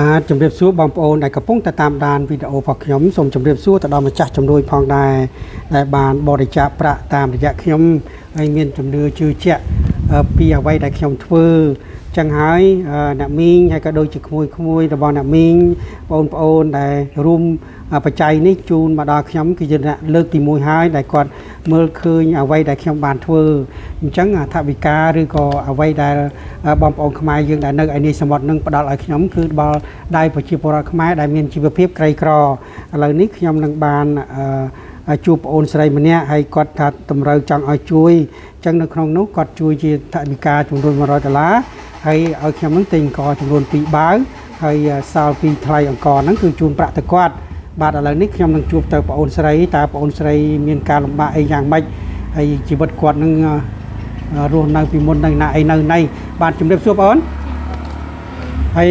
បាទជំរាបសួរបងប្អូនដែលកំពុងតែតាមដានវីដេអូរបស់ខ្ញុំសូមជម្រាបសួរទៅដល់ម្ចាស់ជំនួយផងដែរដែលបានបរិច្ចាគប្រាក់តាមរយៈខ្ញុំហើយមានជំនឿជឿជាក់អឺពីអ្វីដែលខ្ញុំធ្វើចឹងហើយអឺអ្នកមីងហើយក៏ដូចជាក្មួយក្មួយរបស់អ្នកមីងបងប្អូនដែលរួម បច្ច័យនេះជូនមកដល់ខ្ញុំគឺជាអ្នកលើកទី1ហើយដែលគាត់មើលឃើញអ្វីដែលខ្ញុំបានធ្វើអញ្ចឹងអថវិកាឬក៏អ្វីដែលបងប្អូនខ្មែរយើងដែលនៅឯនេះសមុទ្រនឹងផ្ដល់ឲ្យខ្ញុំគឺដល់ដៃប្រជាពលរដ្ឋខ្មែរដែលមានជីវភាពក្រីក្រឥឡូវនេះខ្ញុំនឹងបានអឺជួបប្អូនស្រីម្នាក់ហើយគាត់ថាតម្រូវចង់ឲ្យជួយអញ្ចឹងនៅក្នុងនោះគាត់ជួយជាថវិកាចំនួន100ដុល្លារហើយឲ្យខ្ញុំនឹងទិញអង្គចំនួន2បាវហើយសល់ពីថ្លៃអង្គហ្នឹងគឺជូនប្រាក់ទៅគាត់ បាទឥឡូវនេះខ្ញុំនឹងជួបទៅប្អូនស្រីតើប្អូនស្រីមានការលំបាកអីយ៉ាងម៉េចហើយជីវិតគាត់នឹងរស់នៅពីមុននៅណាអីនៅណីបាទជំរាបសួរបងអូនហើយ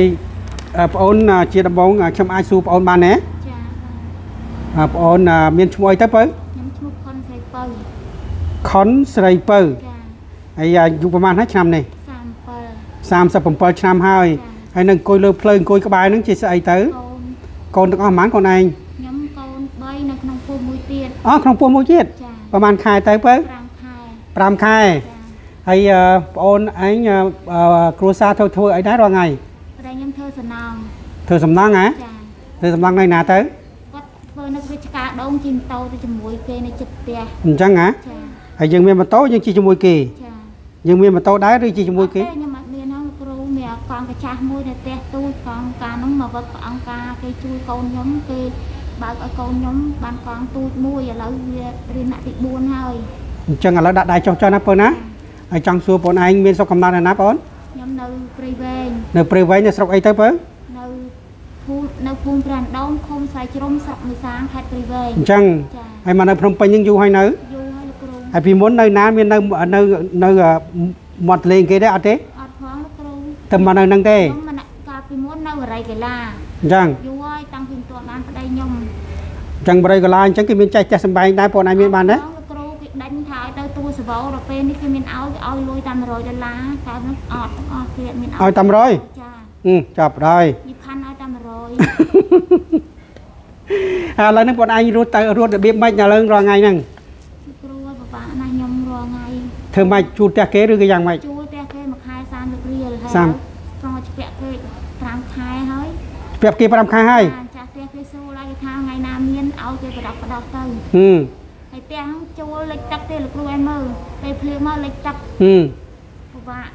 បងអូនជាដំបងខ្ញុំអាចសួរបងអូនបានទេចាបងអូនមានឈ្មោះអីទៅបើខ្ញុំឈ្មោះខុនស្រីពៅខុនស្រីពៅចាហើយអាយុប្រហែលហើយឆ្នាំនេះ37 37ឆ្នាំហើយចាហើយនឹងអង្គុយលើភ្លើងអង្គុយក្បែរហ្នឹងជាស្អីទៅកូន កូនទាំងអស់ប្រហែលកូនឯងខ្ញុំកូន3នៅក្នុងពោះមួយទៀតអស់ក្នុងពោះមួយទៀតចាប្រហែលខែទៅបើ5ខែ5ខែចាហើយអឺបងអូនឯងអឺអឺគ្រួសារធ្វើធ្វើអីដែររាល់ថ្ងៃប្តីខ្ញុំធ្វើសំណងធ្វើសំណង់ហ៎ចាធ្វើសំណង់នៅណាទៅគាត់ធ្វើនៅវិជ្ជការដងជិះម៉ូតូទៅជាមួយគេនៅជិតផ្ទះអញ្ចឹងហ៎ចាហើយយើងមានម៉ូតូយើងជិះជាមួយគេចាយើងមានម៉ូតូដែរឬជិះជាមួយគេអត់ទេខ្ញុំអត់មានហ្នឹងលោកគ្រូ មានកង់កាចាស់មួយនៅផ្ទះទូចកង់ការហ្នឹងមកវឹកព្រះអង្គការគេជួយកូនខ្ញុំគេបើកឲ្យកូនខ្ញុំបានកង់ទូចមួយឥឡូវវារៀនថ្នាក់ទី4ហើយអញ្ចឹងឥឡូវដាក់ដៃចុះចុះណាបងណាហើយចង់សួរបងឯងមានសុខកំណត់ណាបងខ្ញុំនៅព្រៃវែងនៅព្រៃវែងនៅស្រុកអីទៅបងនៅភូមិនៅភូមិប្រាំដងឃុំស្វាយជ្រុំស្រុកមេសាងខេត្តព្រៃវែងអញ្ចឹងចាហើយមកនៅភ្នំពេញនឹងយូរហើយនៅយូរហើយលោកគ្រូហើយពីមុននៅណាមាននៅនៅនៅមាត់លេងគេដែរអត់ទេអត់ផងលោកគ្រូ ទៅមកនៅនឹងទេខ្ញុំមិនកាលពីមុននៅអរិយកីឡាអញ្ចឹងយូរហើយតាំងពីមិនទាន់បានប្តីខ្ញុំអញ្ចឹងបរិយកន្លាអញ្ចឹងគេមានចេះចេះសំបែងដែរបងឯងមានបានទេលោកគ្រូគេដេញថាឲ្យទៅទូសវោដល់ពេលនេះគេមានឲ្យគេឲ្យលុយតាម100ដុល្លារកាលនោះអត់ទាំងអស់គេអត់មានឲ្យតាម100ចាអឺចាប់ដល់យីផាន់ឲ្យតាម100ហើយឥឡូវនេះបងឯងរត់ទៅរត់របៀបម៉េចឥឡូវរាល់ថ្ងៃហ្នឹងលោកគ្រូឲ្យពិបាកណាស់ខ្ញុំរាល់ថ្ងៃធ្វើម៉េចជួលផ្ទះគេឬក៏យ៉ាងម៉េចជួលផ្ទះគេមួយខែ30រៀលហើយ សាមត្រង់ឲ្យពាក់គេ5ខែហើយប្រាប់គេ5ខែហើយចាចាស់ផ្ទះគេសួរឡើយគេថាថ្ងៃណាមានឲ្យគេប្រដាប់ប្រដោះទៅហឹមហើយផ្ទះហ្នឹងចូលលិចទឹកទេលោកគ្រូឯងមើលពេលភ្លៀងមកលិចទឹកហឹមពិបាក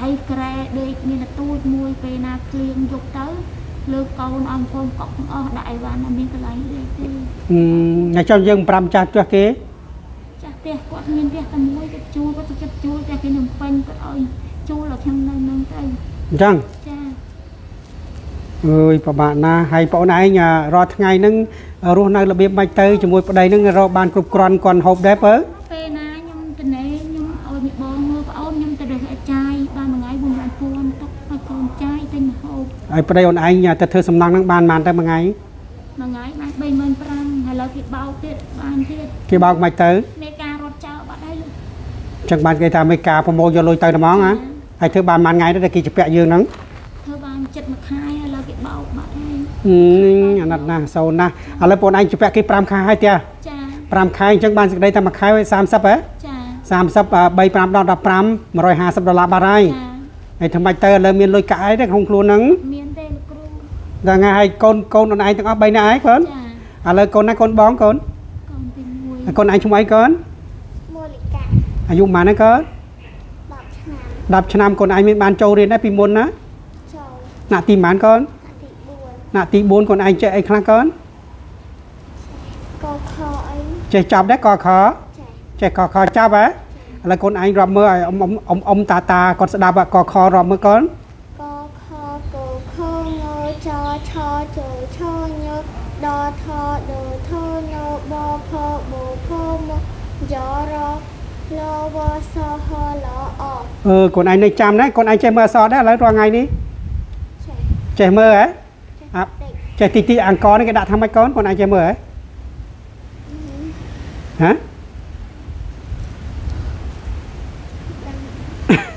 ហើយក្រែដេកមានតែទូចមួយពេលណាភ្លៀងយកទៅលើកកូនឲ្យកូនកក់ទាំងអស់ដាក់អីវ៉ាន់អត់មានកន្លែងដេកទេហឹមហើយចាំយើង5ចាស់ផ្ទះគេចាស់ផ្ទះគាត់មានផ្ទះតែមួយគាត់ជួលគាត់ទៅចិត្តជួលផ្ទះគេនឹងពេញគាត់ឲ្យជួលឲ្យខ្ញុំនៅនឹងទៅ អញ្ចឹងចាអើយពិបាកណាស់ហើយបងឯងរាល់ថ្ងៃហ្នឹងរស់នៅរបៀបម៉េចទៅជាមួយប្តីហ្នឹងរកបានគ្រប់គ្រាន់គាត់ហូបដែរបើពេលណាខ្ញុំទៅណេខ្ញុំឲ្យមីបងមើលប្អូនខ្ញុំទៅរើសអាចាយបានមួយថ្ងៃ4 5000ទុកឲ្យកូនចាយទិញម្ហូបហើយប្តីអូនឯងទៅធ្វើសំណង់ហ្នឹងបានបានតែមួយថ្ងៃមួយថ្ងៃបាន35000ហើយឥឡូវគេបោកទៀតបានទៀតគេបោកមិនទៅនៃការរត់ចោលបាត់ហើយលោកអញ្ចឹងបានគេថាមេការប្រមូលយកលុយទៅតែហ្មងហ៎ ហើយធ្វើបានប៉ុន្មានថ្ងៃទៅតែគេជពាក់យើងហ្នឹងធ្វើបានចិត្តមួយខែហើយឥឡូវគេបោកបាត់ហើយអឺអាណិតណាស់សូនណាស់ឥឡូវបងឯងជពាក់គេ5ខែហើយទៀតចា5ខែអញ្ចឹងបានសេចក្តីតែមួយខែ30ហ៎ចា30 3 5ដល់15 150ដុល្លារបាត់ហើយចាហើយធ្វើម៉េចទៅឥឡូវមានលុយកាក់អីទេក្នុងខ្លួនហ្នឹងមានទេលោកគ្រូដល់ថ្ងៃហើយកូនកូនអូនឯងទាំងអស់3នាក់ហើយកូនចាឥឡូវកូនណាកូនបងកូនកូនទី1ហើយកូនឯងឈ្មោះអីកូនមូលិកាអាយុប៉ុន្មានហ្នឹងកូន 10ឆ្នាំ10ឆ្នាំកូនឯងមានបានចូលរៀនដែរពីមុនណាចូលណាក់ទីប៉ុន្មានកូនទី4ណាក់ទី4កូនឯងចេះអីខ្លះកូនកខអីចេះចាប់ដែរកខចាចេះកខចាប់ហ៎ឥឡូវកូនឯងរាប់មើលឲ្យអ៊ំអ៊ំអ៊ំអ៊ំតាតាគាត់ស្ដាប់ហ៎កខរាប់មើលកូនកខកខងចឆចឆញដថដថនបផបផមយរ លវសហលអអឺកូនឯងនៅចាំដែរកូនឯងចេះមើលអក្សរដែរឥឡូវរាល់ថ្ងៃនេះចេះចេះមើលហ៎ចេះចេះទីទីអង្គរនេះគេដាក់ថាម៉េចកូនកូនឯងចេះមើលហ៎ហ៎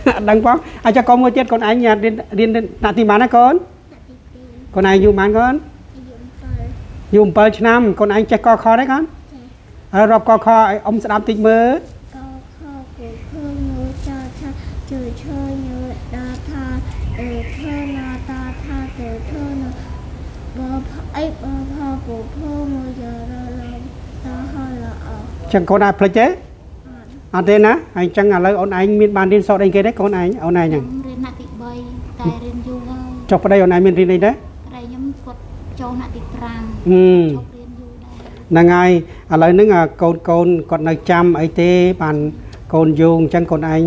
អត់ដឹងផងអាចកូនមួយទៀតកូនឯងរៀនរៀនណាក់ទីប៉ុន្មានណាកូនទីកូនឯងអាយុប៉ុន្មានកូនយំ7អាយុ7ឆ្នាំកូនឯងចេះកខដែរកូនហើយរាប់កខឲ្យអ៊ំស្ដាប់តិចមើល កខគូខើងើចឆាជើឈើញើដាថាអឺធើណាតាថាទៅធើណាបផអីបផពូភើមើយ៉ារឡំតាហឡអ ចឹងកូនអាចផ្លេចទេអត់ទេណាហើយចឹងឥឡូវអូនឯងមានបានរៀនសូត្រអីគេទេកូនឯងអូនឯងហ្នឹងរៀនថ្នាក់ទី3តែរៀនយូរហើយចុះប្តីអូនឯងមានរៀនអីទេប្តីខ្ញុំគាត់ចូលថ្នាក់ទី5ហឹមចូលរៀនយូរដែរហ្នឹងហើយឥឡូវហ្នឹងអាកូនកូនគាត់នៅចាំអីទេបានកូនយងអញ្ចឹងកូនឯង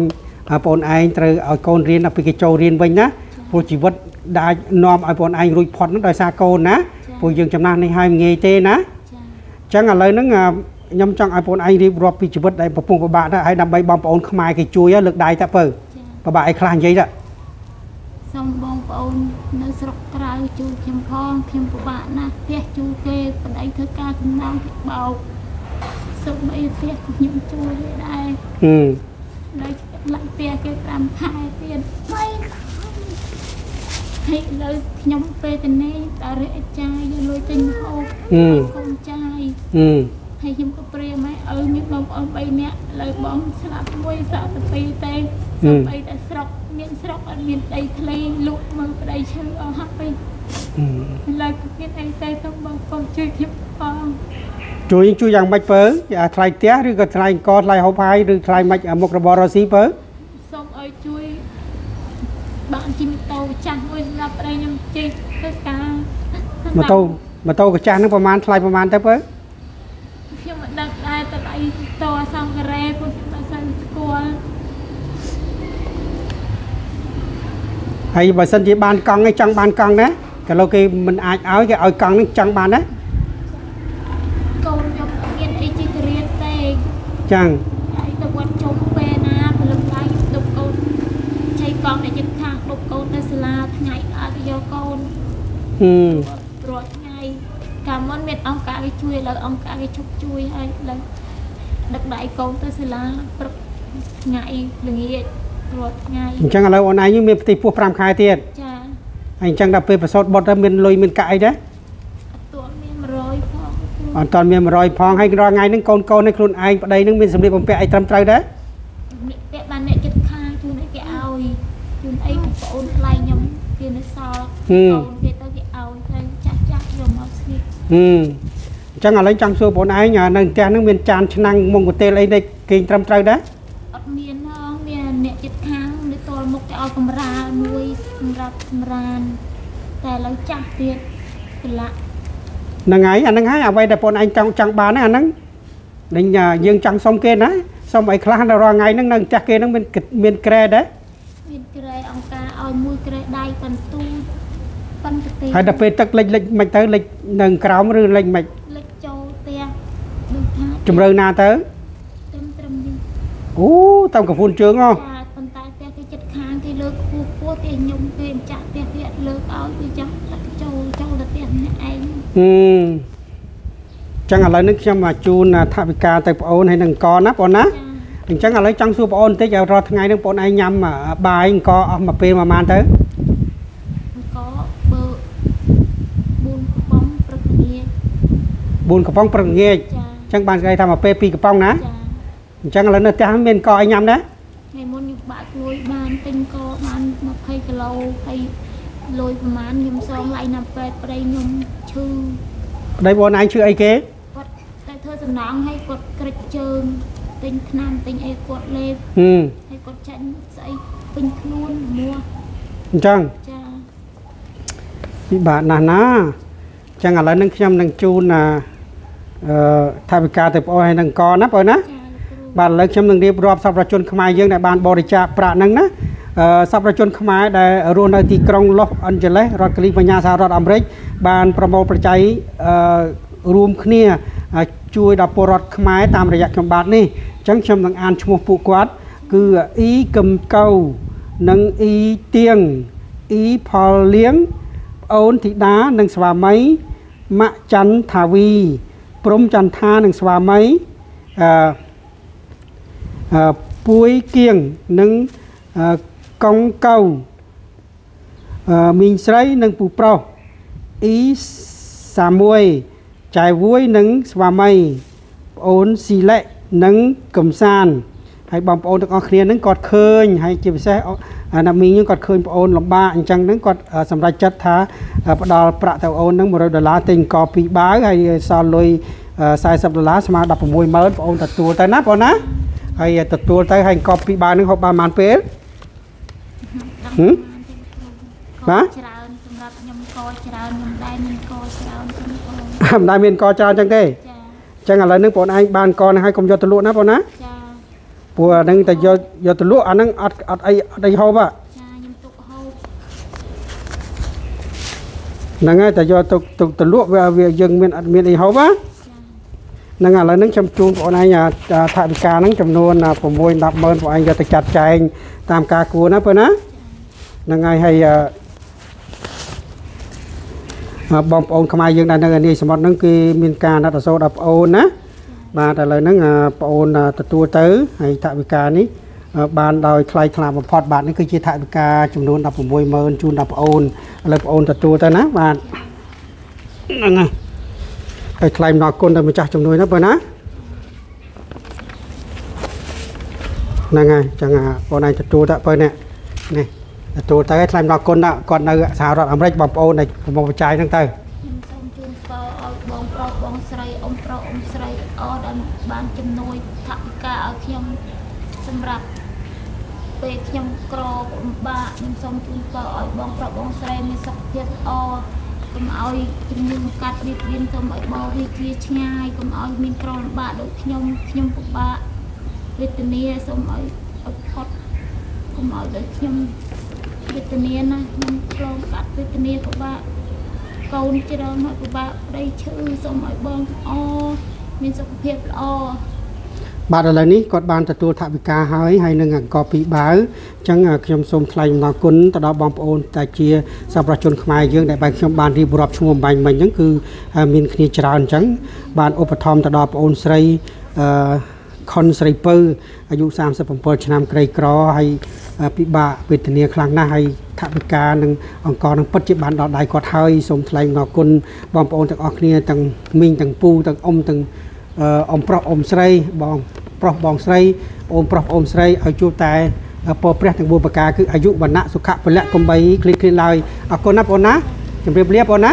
អាបងឯងត្រូវឲ្យកូនរៀនដល់ពេលគេចូលរៀនវិញណាព្រោះជីវិតដែលនាំឲ្យបងឯងរួចផុតហ្នឹងដោយសារកូនណាព្រោះយើងចំណាស់នេះហើយមិនងាយទេណាចាអញ្ចឹងឥឡូវហ្នឹងអា ខ្ញុំចង់ឲ្យបងឯងរៀបរាប់ពីជីវិតដែលប្រពងប្របាក់ដែរហើយដើម្បីបងប្អូនខ្មែរគេជួយហ៎លើកដៃតាបើចាប្របាក់អីខ្លះនិយាយតាសូមបងប្អូននៅស្រុកក្រៅជួយខ្ញុំផងខ្ញុំពិបាកណាស់ផ្ទះជួយគេប្តីធ្វើការសំណងបោកសូមអីផ្ទះក៏ខ្ញុំជួយដែរហឹមនៅឡាក់ផ្ទះគេ5ខែទៀតហើយហើយឥឡូវខ្ញុំពេលទៅនេះតារះចាយយកលុយទិញហូបហឹមកូនចាយហឹម ហើយខ្ញុំក៏ព្រាមឲ្យឲ្យមានបងប្អូន3នាក់ឥឡូវបងស្លាប់មួយសក់ទៅពីរទេសូម្បីតែស្រុកមានស្រុកអត់មានដីធ្លីលក់មើលប្តីឈើអស់ហើយហឹមឥឡូវក៏មានអីទេសូមបងប្អូនជួយខ្ញុំផងជួយជួយយ៉ាងម៉េចបើអាថ្លៃផ្ទះឬក៏ថ្លៃអង្គថ្លៃហូបហើយឬថ្លៃម៉េចអាមុខរបររកស៊ីបើសូមឲ្យជួយបានជិះម៉ូតូចាស់មួយសម្រាប់ប្តីខ្ញុំជិះធ្វើការម៉ូតូម៉ូតូកាចាស់ហ្នឹងប្រហែលថ្លៃប្រហែលទៅបើ ខ្ញុំមិនដឹងដែរតើ អីតអសង្ការ៉េពួកខ្ញុំអត់សូវស្គាល់ហើយបើសិនជាបានកង់ឯងចង់បានកង់ណាក៏លោកគេមិនអាចឲ្យគេឲ្យកង់ហ្នឹងចង់បានណាកូនខ្ញុំអត់មានអីជិះទៅរៀនទេចឹងហើយទៅវត្តជុំពេលណាព្រលឹមឡើងដុបកូនជ័យកង់អ្នកចិត្តខាងដុបកូនទៅសាលាថ្ងៃអត់យកកូនហឹមរាល់ថ្ងៃកាលមុនមានអង្គការគេជួយឥឡូវអង្គការគេឈប់ជួយហើយឥឡូវ ដឹកដៃកូនទៅសាលាព្រឹកថ្ងៃល្ងាចរាល់ថ្ងៃអញ្ចឹងឥឡូវអូនឯងមានផ្ទៃពោះ5ខែទៀតចាហើយអញ្ចឹងដល់ពេលប្រសូតបុតទៅមានលុយមានកាក់អីដែរអត់ទាន់មាន100ផងគ្រូអត់តាន់មាន100ផងហើយរាល់ថ្ងៃហ្នឹងកូនកូននេះខ្លួនឯងប្តីហ្នឹងមានសម្លៀកបំពាក់អីត្រឹមត្រូវដែរអ្នកពាក់បានអ្នកចិត្តខាងជូនអីគេឲ្យជូនអីបងប្អូនថ្លៃខ្ញុំគេនៅសល់កូនគេទៅគេឲ្យទៅចាស់ចាស់យកមកស្លៀកហឹមអញ្ចឹងឥឡូវចង់សួរបងឯងអានៅផ្ទះហ្នឹងមានចានឆ្នាំងមុងកន្ទេលអីដែលគេត្រឹមត្រូវដែរអត់មានផងមានអ្នកចិត្តខាងនៅតលមុខគេឲ្យកំរាលមួយសម្រាប់សម្រានតែឥឡូវចាស់ទៀតប្រឡាក់ហ្នឹងហើយអាហ្នឹងហើយអ្វីដែលបងឯងចង់ចង់បានហ្នឹងអាហ្នឹងនឹងយើងចង់សុំគេណាសុំអីខ្លះដល់រាល់ថ្ងៃហ្នឹងនៅផ្ទះគេហ្នឹងមានមានក្រែដែរមានក្រែអង្គការឲ្យមួយក្រែដៃបន្ទូប៉ុន្តែទេហើយដល់ពេលទឹកលិចលិចមិនទៅលិចនៅក្រោមឬលិចមិន ជំរឿណាទៅត្រឹមត្រឹមនេះអូតាមកំពូលជើងហ៎ចាប៉ុន្តែផ្ទះគេចិត្តខាងគេលើកខ្ពស់ខ្ពស់ផ្ទះខ្ញុំគេម្ចាស់ផ្ទះគេអត់លើកឲ្យគេចង់ដាក់ចូលចូលទៅផ្ទះម្នាក់ឯងហឹមចឹងឥឡូវនេះខ្ញុំមកជូនថវិកាទៅបងអូនហើយនឹងអង្គណាបងណាចាអញ្ចឹងឥឡូវចង់សួរបងអូនបន្តិចឲ្យរាល់ថ្ងៃហ្នឹងបងឯងញ៉ាំបាយអង្គអស់មួយពេលប្រហែលទៅអង្គបើ4កំប៉ុងព្រឹកល្ងាច4កំប៉ុងព្រឹកល្ងាច ចាអញ្ចឹងបានគេថាមួយពេល2កំប៉ុងណាចាអញ្ចឹងឥឡូវនៅផ្ទះមានអង្គអីញ៉ាំដែរថ្ងៃមុនខ្ញុំបាក់លុយបានទិញកបាន20គីឡូហើយលុយប្រហែលខ្ញុំសងឡៃណាពេទ្យប្តីខ្ញុំឈឺប្តីបងឯងឈ្មោះអីគេគាត់តែធ្វើសំណងឲ្យគាត់ក្រិចជើងទិញថ្នាំទិញអីគាត់លេបហឹមហើយគាត់ចាញ់ស្អីពេញខ្លួនមួះអញ្ចឹងចាពិបាកណាស់ណាអញ្ចឹងឥឡូវហ្នឹងខ្ញុំនឹងជូនអឺអឺ ថវិកាទៅបងអូនហើយនឹងអង្គណាបងណាចាលោកគ្រូបាទឥឡូវខ្ញុំនឹងរៀបរាប់សប្បុរសជនខ្មែរយើងដែលបានបរិច្ចាគប្រាក់ហ្នឹងណាអឺសប្បុរសជនខ្មែរដែលរស់នៅទីក្រុង Los Angeles រដ្ឋកាលីបញ្ញាសហរដ្ឋអាមេរិកបានប្រមូលប្រជ័យអឺរួមគ្នាអឺជួយដល់ពលរដ្ឋខ្មែរតាមរយៈខ្ញុំបាទនេះអញ្ចឹងខ្ញុំនឹងអានឈ្មោះពួកគាត់ គឺអ៊ីកឹមកៅនិងអ៊ីទៀងអ៊ីផលលៀងប្អូនធីតានិងស្វាមីម៉ាក់ច័ន្ទថាវី ព្រំចន្ទថានិងស្វាមីអឺអឺពួយគៀងនិងអឺកុងកៅអឺមីងស្រីនិងពូប្រុសអ៊ីសាមួយចៃវួយនិងស្វាមីប្អូនស៊ីឡេនិងកំសាន ហើយបងប្អូនទាំងអស់គ្នាហ្នឹងគាត់ឃើញហើយជាពិសេសអណាមីងហ្នឹងគាត់ឃើញប្អូនលំបាកអញ្ចឹងហ្នឹងគាត់អឺសម្រេចចិត្តថាអឺផ្ដល់ប្រាក់ទៅអូនហ្នឹង100ដុល្លារទិញកពីរបាវហើយសល់លុយអឺ40ដុល្លារស្មើ160000បងអូនទទួលទៅណាបងណាហើយទទួលទៅហើយកពីរបាវហ្នឹងហូបបានប៉ុន្មានពេលហឹមបាទច្រើនសម្រាប់ខ្ញុំកច្រើនខ្ញុំដែរមានកច្រើនខ្ញុំបងមិនដែលមានកច្រើនអញ្ចឹងទេចាអញ្ចឹងឥឡូវហ្នឹងបងឯងបានកហ្នឹងហើយកុំយកទៅលក់ណាបងណាចា ព្រោះអាហ្នឹងតែយកយកទៅលក់អាហ្នឹងអត់អត់អីអត់អីហូបហ่ะចាខ្ញុំទុកហូបហ្នឹងហើយតែយកទៅទៅទៅលក់វាវាយើងមានអត់មានអីហូបហ่ะចាហ្នឹងហើយឥឡូវហ្នឹងខ្ញុំជូនបងឯងអាអាថវិកាហ្នឹងចំនួន6 10ម៉ឺនបងឯងយកទៅចាត់ចែងតាមការគួរណាបងណាហ្នឹងហើយហើយអឺអឺបងប្អូនខ្មែរយើងដែលនៅនេះសមុទ្រហ្នឹងគឺមានការណាត់អសូរដល់ប្អូនណា បាទឥឡូវហ្នឹងអឺប្អូនអឺទទួលទៅហើយថវិកានេះអឺបានដោយថ្លៃថ្លាបំផុតបាទនេះគឺជាថវិកាចំនួន16ម៉ឺនជូនដល់ប្អូនឥឡូវប្អូនទទួលទៅណាបាទហ្នឹងហើយហើយថ្លែងអំណរគុណដល់ម្ចាស់ជំនួយណាបងណាហ្នឹងហើយចឹងអាបងឯងទទួលទៅបើនេះនេះទទួលទៅហើយថ្លែងអំណរគុណដល់គាត់នៅសហរដ្ឋអាមេរិកបងប្អូនដែលប្រមូលបច្ច័យហ្នឹងទៅ ខ្ញុំសូមជូនពរឲ្យបងប្រុសបងស្រីអ៊ំប្រុសអ៊ំស្រីអរដែល បានជំនួយថវិកាឲ្យខ្ញុំសម្រាប់ពេលខ្ញុំក្រលំបាកខ្ញុំសូមជូនពរឲ្យបងប្រុសបងស្រីមានសុខភាពល្អកុំឲ្យជំងឺកាត់រៀបរៀងកុំឲ្យបោវាជាឆ្ងាយកុំឲ្យមានក្រលំបាកដូចខ្ញុំខ្ញុំពិបាកវេទនាសូមឲ្យឲ្យផុតកុំឲ្យដូចខ្ញុំវេទនាណាខ្ញុំឆ្លងកាត់វេទនាពិបាកកូនច្រើនហើយពិបាកប្តីឈឺសូមឲ្យបងទាំងអ មានសុខភាពល្អបាទឥឡូវនេះគាត់បានទទួលថវិកាហើយហើយនឹងអង្គពីរបាវអញ្ចឹងអាខ្ញុំសូមថ្លែងអំណរគុណទៅដល់បងប្អូនតែជាសប្បុរសជនខ្មែរយើងដែលបែរខ្ញុំបានរៀបរាប់ឈ្មោះអំបញ្ញមិញអញ្ចឹងគឺអឺមានគ្នាច្រើនអញ្ចឹងបានឧបត្ថម្ភទៅដល់បងអូនស្រីអឺ ខុនស្រីពៅអាយុ37ឆ្នាំក្រីក្រហើយអឺពិបាកវេទនាខ្លាំងណាស់ហើយថវិកានិងអង្គនឹងពិតជាបានដល់ដៃគាត់ហើយសូមថ្លែងអំណរគុណបងប្អូនទាំងអស់គ្នាទាំងមីងទាំងពូទាំងអ៊ំទាំងអឺអ៊ំប្រុសអ៊ំស្រីបងប្រុសបងស្រីអូនប្រុសអូនស្រីឲ្យជួបតែពរព្រះទាំង4ប្រការគឺអាយុវណ្ណៈសុខៈពលៈកំបីគ្លៀតគ្លៀតឡើយអរគុណណាបងអូនណាជម្រាបលាបងអូនណា